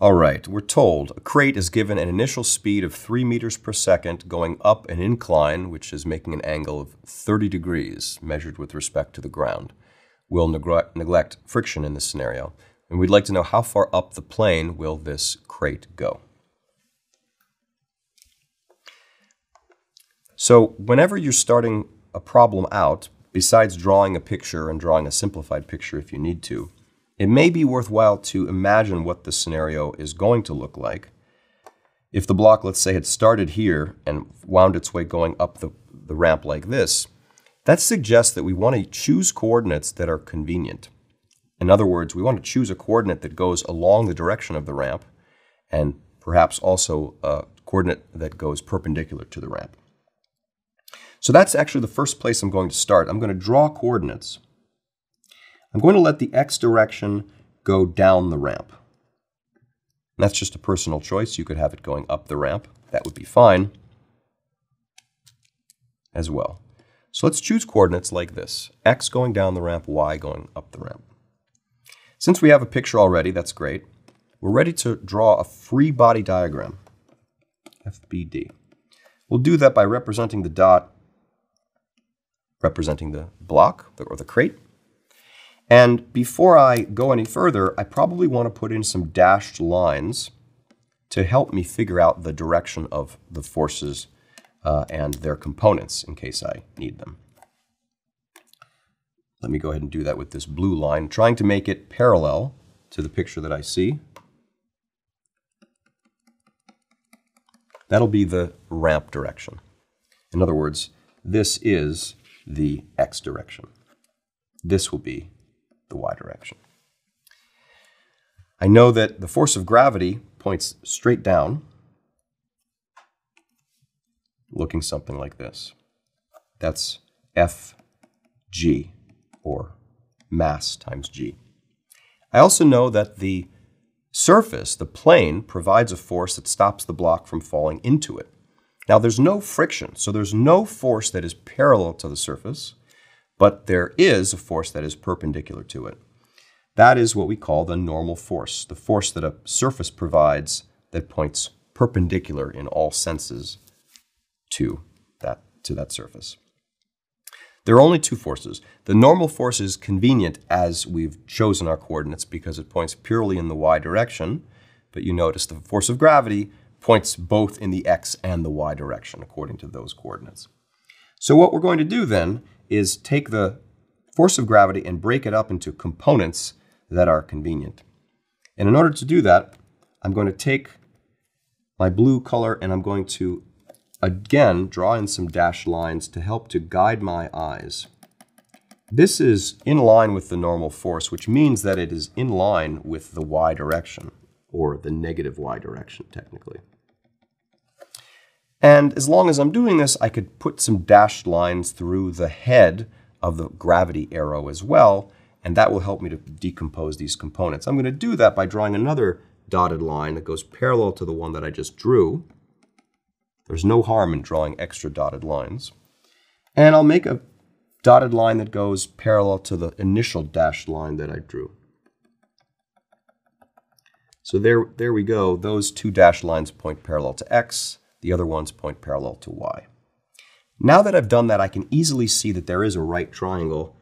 All right, we're told a crate is given an initial speed of 3 meters per second going up an incline, which is making an angle of 30 degrees measured with respect to the ground. We'll neglect, neglect friction in this scenario, and we'd like to know how far up the plane will this crate go. So whenever you're starting a problem out, besides drawing a picture and drawing a simplified picture if you need to, it may be worthwhile to imagine what the scenario is going to look like. If the block, let's say, had started here and wound its way going up the, the ramp like this, that suggests that we want to choose coordinates that are convenient. In other words, we want to choose a coordinate that goes along the direction of the ramp and perhaps also a coordinate that goes perpendicular to the ramp. So that's actually the first place I'm going to start. I'm going to draw coordinates. I'm going to let the x direction go down the ramp. And that's just a personal choice. You could have it going up the ramp. That would be fine as well. So let's choose coordinates like this. x going down the ramp, y going up the ramp. Since we have a picture already, that's great. We're ready to draw a free body diagram, FBD. We'll do that by representing the dot representing the block or the crate. And before I go any further, I probably want to put in some dashed lines to help me figure out the direction of the forces uh, and their components in case I need them. Let me go ahead and do that with this blue line, trying to make it parallel to the picture that I see. That'll be the ramp direction. In other words, this is the x direction. This will be the y direction. I know that the force of gravity points straight down, looking something like this. That's Fg, or mass times g. I also know that the surface, the plane, provides a force that stops the block from falling into it. Now there's no friction, so there's no force that is parallel to the surface, but there is a force that is perpendicular to it. That is what we call the normal force, the force that a surface provides that points perpendicular in all senses to that, to that surface. There are only two forces. The normal force is convenient as we've chosen our coordinates because it points purely in the y direction, but you notice the force of gravity points both in the x and the y direction according to those coordinates. So what we're going to do then is take the force of gravity and break it up into components that are convenient. And in order to do that, I'm going to take my blue color and I'm going to again draw in some dashed lines to help to guide my eyes. This is in line with the normal force, which means that it is in line with the y direction, or the negative y direction technically. And as long as I'm doing this, I could put some dashed lines through the head of the gravity arrow as well, and that will help me to decompose these components. I'm going to do that by drawing another dotted line that goes parallel to the one that I just drew. There's no harm in drawing extra dotted lines. And I'll make a dotted line that goes parallel to the initial dashed line that I drew. So there, there we go. Those two dashed lines point parallel to x. The other ones point parallel to y. Now that I've done that, I can easily see that there is a right triangle,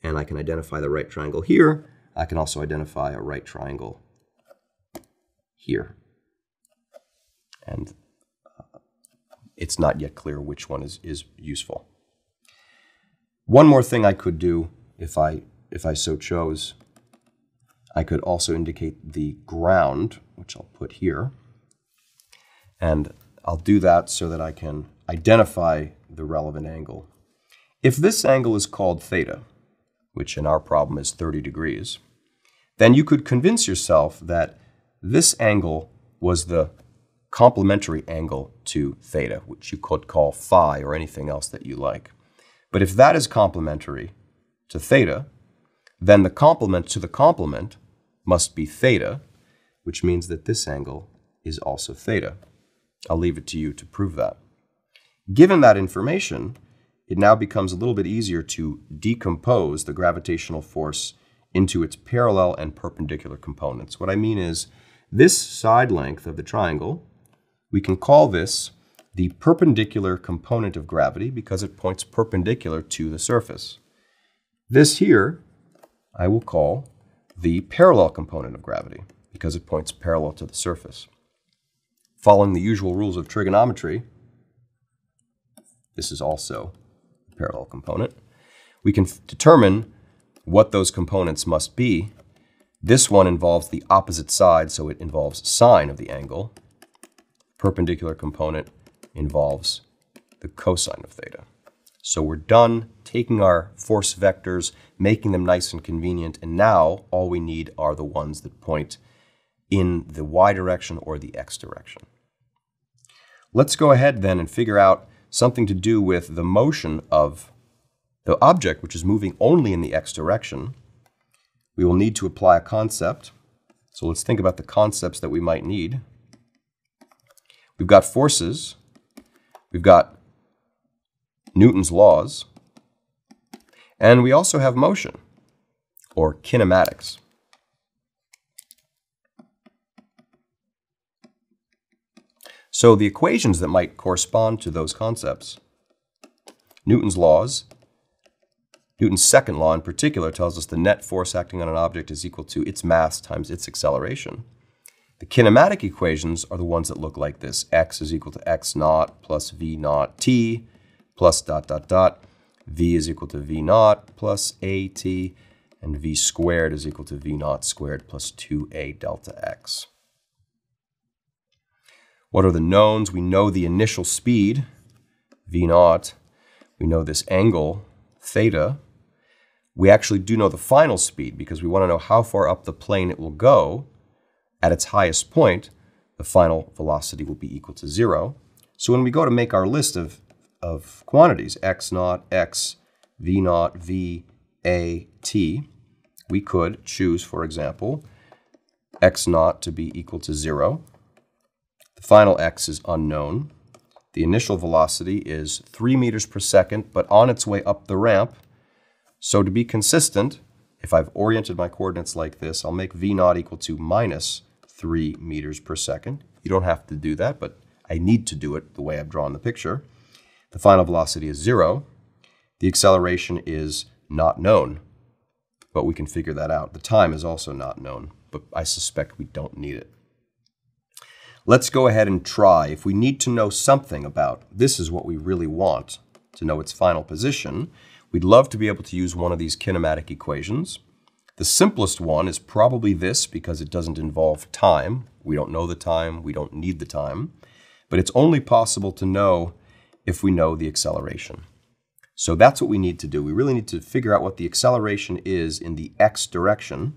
and I can identify the right triangle here. I can also identify a right triangle here. And uh, it's not yet clear which one is, is useful. One more thing I could do if I, if I so chose, I could also indicate the ground, which I'll put here. And I'll do that so that I can identify the relevant angle. If this angle is called theta, which in our problem is 30 degrees, then you could convince yourself that this angle was the complementary angle to theta, which you could call phi or anything else that you like. But if that is complementary to theta, then the complement to the complement must be theta, which means that this angle is also theta. I'll leave it to you to prove that. Given that information, it now becomes a little bit easier to decompose the gravitational force into its parallel and perpendicular components. What I mean is, This side length of the triangle, we can call this the perpendicular component of gravity because it points perpendicular to the surface. This here, I will call the parallel component of gravity because it points parallel to the surface. Following the usual rules of trigonometry, this is also a parallel component. We can determine what those components must be. This one involves the opposite side, so it involves sine of the angle. Perpendicular component involves the cosine of theta. So we're done taking our force vectors, making them nice and convenient, and now all we need are the ones that point in the y direction or the x direction. Let's go ahead then and figure out something to do with the motion of the object, which is moving only in the x direction. We will need to apply a concept. So let's think about the concepts that we might need. We've got forces, we've got Newton's laws, and we also have motion, or kinematics. So the equations that might correspond to those concepts, Newton's laws, Newton's second law in particular tells us the net force acting on an object is equal to its mass times its acceleration. The kinematic equations are the ones that look like this. x is equal to x naught plus v naught t plus dot dot dot. v is equal to v naught plus at and v squared is equal to v naught squared plus 2a delta x. What are the knowns? We know the initial speed, v naught. We know this angle, theta. We actually do know the final speed because we want to know how far up the plane it will go. At its highest point, the final velocity will be equal to zero. So when we go to make our list of, of quantities, x naught, x, v naught, v, a, t, we could choose, for example, x naught to be equal to zero, final x is unknown. The initial velocity is 3 meters per second, but on its way up the ramp. So to be consistent, if I've oriented my coordinates like this, I'll make v naught equal to minus 3 meters per second. You don't have to do that, but I need to do it the way I've drawn the picture. The final velocity is 0. The acceleration is not known, but we can figure that out. The time is also not known, but I suspect we don't need it. Let's go ahead and try. If we need to know something about this is what we really want to know its final position, we'd love to be able to use one of these kinematic equations. The simplest one is probably this because it doesn't involve time. We don't know the time, we don't need the time. But it's only possible to know if we know the acceleration. So that's what we need to do. We really need to figure out what the acceleration is in the x direction.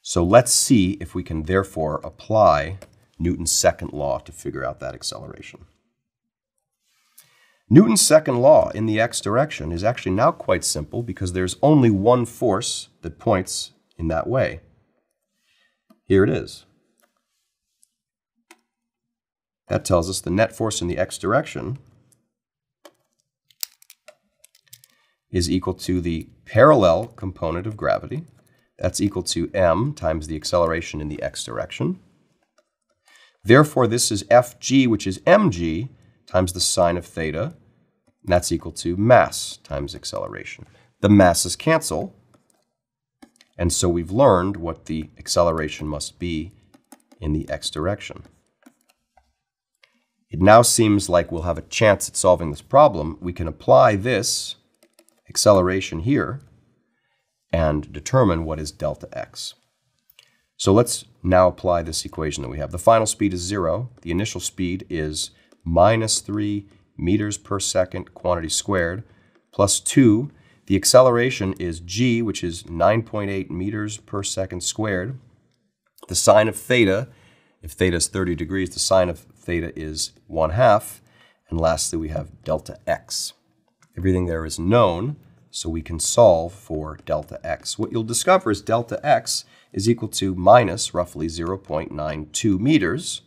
So let's see if we can therefore apply Newton's second law to figure out that acceleration. Newton's second law in the x direction is actually now quite simple because there's only one force that points in that way. Here it is. That tells us the net force in the x direction is equal to the parallel component of gravity. That's equal to m times the acceleration in the x direction Therefore, this is Fg, which is mg, times the sine of theta, and that's equal to mass times acceleration. The masses cancel, and so we've learned what the acceleration must be in the x direction. It now seems like we'll have a chance at solving this problem. We can apply this acceleration here and determine what is delta x. So let's now apply this equation that we have. The final speed is zero. The initial speed is minus three meters per second quantity squared plus two. The acceleration is g, which is 9.8 meters per second squared. The sine of theta, if theta is 30 degrees, the sine of theta is 1 half. And lastly, we have delta x. Everything there is known, so we can solve for delta x. What you'll discover is delta x is equal to minus roughly 0.92 meters.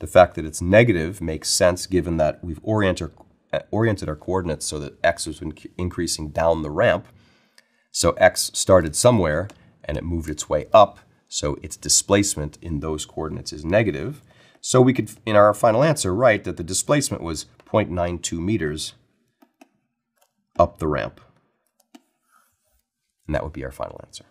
The fact that it's negative makes sense given that we've oriented, uh, oriented our coordinates so that x is increasing down the ramp. So x started somewhere and it moved its way up. So its displacement in those coordinates is negative. So we could, in our final answer, write that the displacement was 0.92 meters up the ramp. And that would be our final answer.